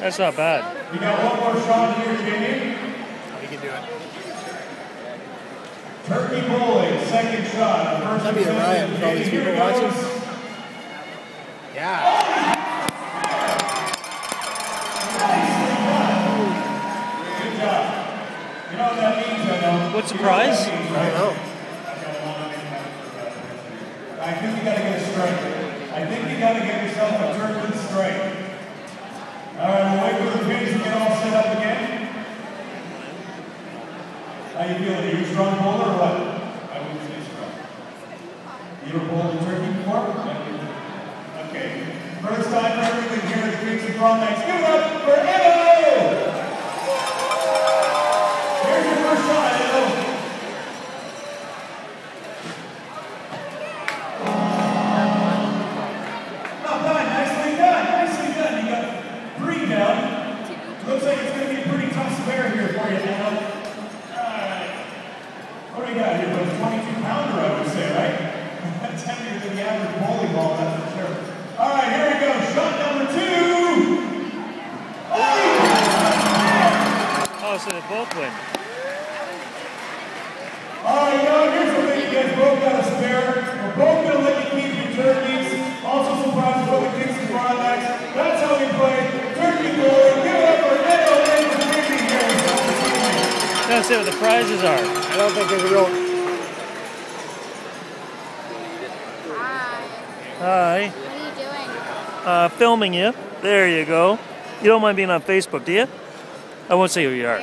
That's not bad. You got one more shot here, Jamie. You can do it. Turkey bowling, second shot. First That'd be a riot with all these people watching. Yeah. Good job. You know what that means, I know. What's the prize? I don't know. I think you gotta get a strike. I think you gotta get yourself a turkey strike. All right, we'll wait for the pins to get all set up again. How you're you a strong bowler or what? I wouldn't say strong. You ever bowled a turkey before? Okay. First time for everything here at the Kingston Frontenacs. Give it up for Edo! Here's your first shot, Edo. Looks like it's gonna be a pretty tough spare here for you, Edo. So they both win. Alright, now here's the thing. You guys both got a spare. We're both gonna let you keep your turkeys. Also some prizes for the Kingston Frontenacs. That's how we play. Turkey bowling. Give it up for Edo and for Jamie here. That's it. What the prizes are. I don't think there's a real. Hi. Hi. What are you doing? Uh, filming you. There you go. You don't mind being on Facebook, do you? I won't say who you are.